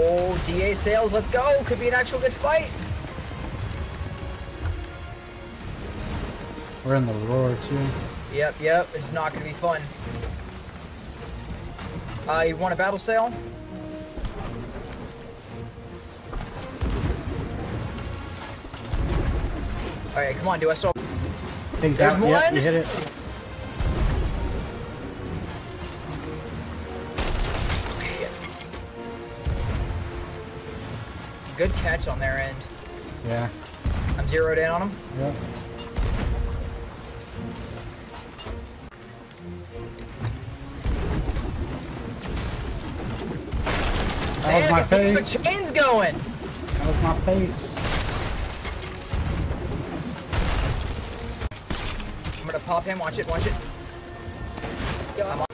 Oh, DA sales, let's go. Could be an actual good fight. We're in the roar too. Yep, yep. It's not gonna be fun. Uh, you want a battle sail? Alright, come on, do I still... Think There's yep, one. you hit it. Good catch on their end. Yeah. I'm zeroed in on them. Yep. That was my face. The chain's going! That was my face. I'm gonna pop him, watch it, watch it. I'm.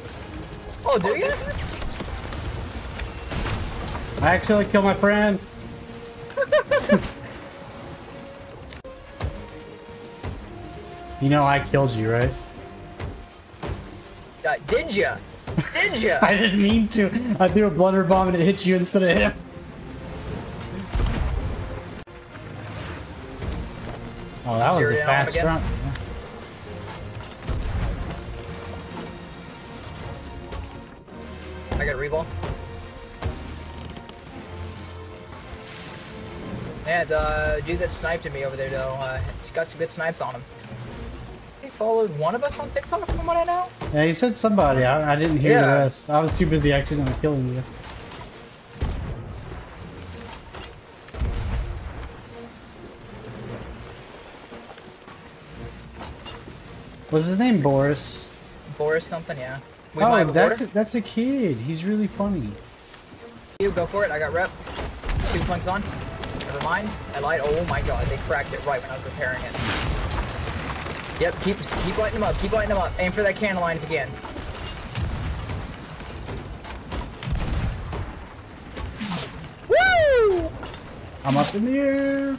Oh, do oh, you? I accidentally killed my friend. You know I killed you, right? Uh, did ya? Did ya? I didn't mean to. I threw a blunder bomb and it hit you instead of him. Oh, that was Zero a fast run. I got a reball. Yeah, the uh, dude that sniped at me over there, though, uh, he's got some good snipes on him. Followed one of us on TikTok, from what I know. Yeah, you said somebody. I, I didn't hear the rest. I was too busy accidentally killing you. Was his name Boris? Boris something, yeah. We oh, have a that's that's a kid. He's really funny. You go for it. I got rep. Two planks on. Never mind. I lied. Oh my god, they cracked it right when I was repairing it. Yep, keep keep lighting them up. Keep lighting them up. Aim for that cannon line if you can. Woo! I'm up in the air.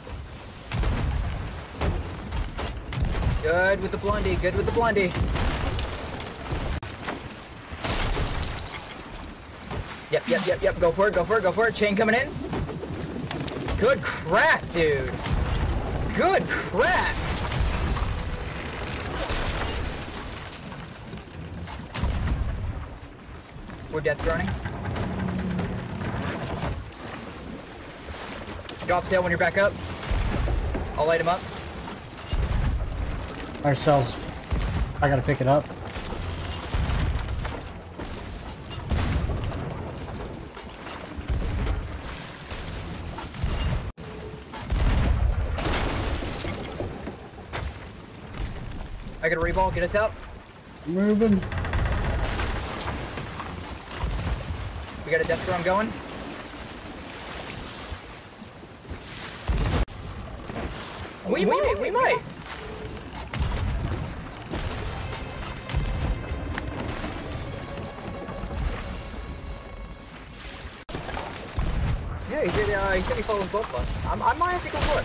Good with the blondie. Good with the blondie. Yep, yep, yep, yep. Go for it. Go for it. Go for it. Chain coming in. Good crack, dude. Good crack. We're death droning. Drop sail when you're back up. I'll light him up. Ourselves. I gotta pick it up. I got a reball. Get us out. Moving. We got a death drum going. We, might, we might. Yeah, he said, uh, he said he follows both of us. I'm, I might have to go look.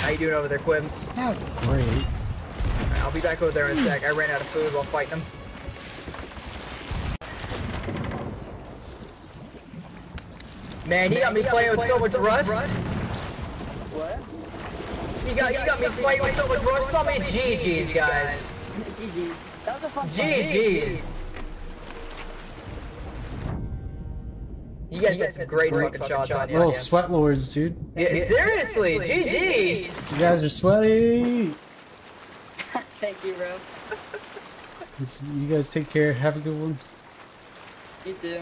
How you doing over there, Quims? Not great. I'll be back over there in a sec. I ran out of food while fighting them. Man, you got me playing with so much rust. What? You got you got me playing with so much rust on me. GG's, guys. GG. That was a fun fight. GG's. You guys had some great fucking shots on you. Little sweat lords, dude. Yeah, seriously, GG's. You guys are sweaty. Thank you, bro. You guys take care. Have a good one. You too.